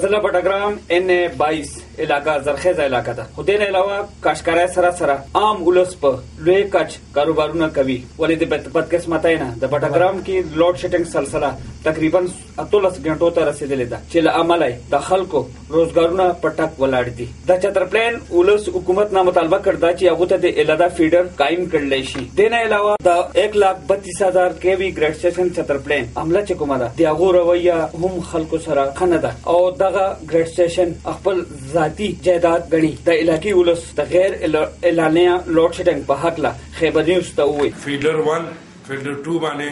ضلع بټګرام ان ای 22 علاقہ زرخیزه علاقہ ده خو دې نه علاوه کاشکارای سره سره عام ولس په لوی کچ کاروبارونه کوي ولې د بد قسمت نه د بټګرام کې لوډ شیډینګ سلسله تقریبا 13 غنټو ته رسیدلې ده چې لامل د خلکو روزګارونه پټک ولاړ دي د چترپلین ولس حکومت نه مطالبه کړدا چې هغه ته د الادا فیډر قائم کړل شي د نه علاوه د 1 لاک 32000 کې وی ګریډ سټیشن چترپلین عمله چې کومه ده د هغه رویه هم خلکو سره خنه ده او دغه ګریډ سټیشن خپل ذاتی جائیداد غني د علاقې ولس د غیر اعلانیه لوډ شیډنګ په حق لا خیبر نیوز ته وی فیډر 1 فیډر 2 باندې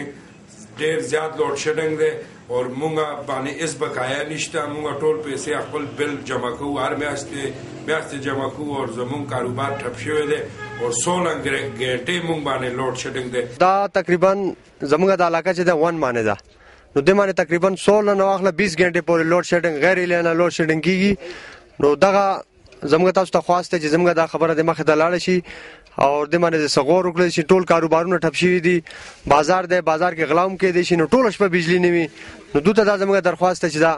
ډیر زیات لوډ شیډنګ دی او مونږه باندې اس بقایا نشته مونږه ټول پیسې خپل بل جمع کوو هر میاشت میاشت جمع کوو او زمونږ کاروبار ټپ شوی دی او 16 غنټه مونږ باندې لوډ شیډنګ دی دا تقریبا زمونږه د علاقې چې د ون باندې ده نو د باندې تقریبا 16 نه واخله 20 غنټه پورې لوډ شیډنګ غیر اعلان لوډ شیډنګ کیږي نو دغه زموږ تاسو ته خواست دی چې زموږ دا خبره د مخه ته لاړه شي او د باندې د سغور وکړي چې ټول کاروبارونه ټپ شوي دي بازار دی بازار کې غلاوم کې دي شي نو ټول شپه بجلی نه وي نو دوی ته دا زموږ درخواست چې دا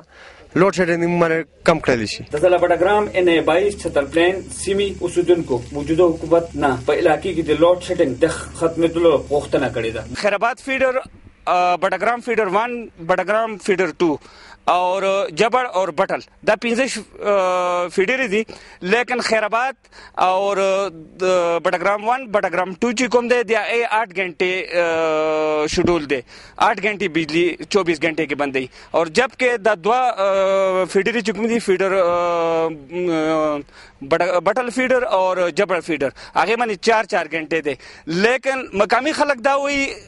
لوډ شیډینګ باندې کم کړل شي د ضلع بډګرام ان ای 22 چتر پلان سیمي اوسیدونکو موجوده حکومت نه په علاقې کې د لوډ شیډینګ د ختمېدلو غوښتنه کړې ده خیرآباد فیډر بډګرام فیډر 1 بډګرام فیډر 2 اور جبر اور بٹل دا پنځه فیډر دي لیکن خیر آباد اور بټګرام 1 بټګرام 2 چې کوم دی دا 8 غنټه شیډول دی 8 غنټه بجلی 24 غنټه کې بندي اور جبکه دا دوا فیډر چې کوم دي فیډر بټل فیډر اور جبر فیډر هغه باندې 4 4 غنټه دی لیکن مقامی خلک دا وایي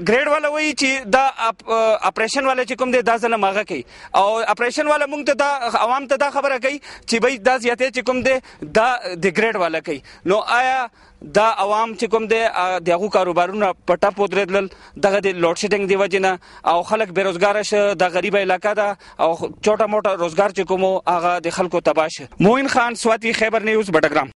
ګریډ والا وایي چې دا اپریشن والا چې کوم دی دا ځل ماغه کوي او اپریشن والا مونږ ته دا عوام ته دا خبره کوي چې بای دا زیاتې چې کوم دی دا د ګریډ والا کوي نو آیا دا عوام چې کوم دی دغه کاروبارونه پټه پودریدل دغه د لوډ شیډینګ دی وجنه او خلک بیروزګار شه د غریب علاقہ دا او چوټه موټه روزګار چې کوم هغه د خلکو تباش موین خان سواتی خیبر نیوز بټګرام